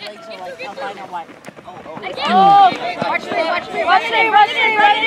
legs are like, know why. Oh, oh. Watch me, watch me, watch me, watch me, watch me.